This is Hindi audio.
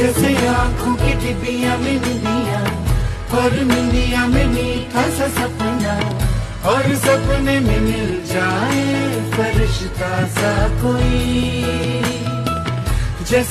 जैसे आँखों की डिबिया में निंदिया और निंदिया में मीठा सा सपना, और सपने में मिल जाए फरिश्ता सा कोई।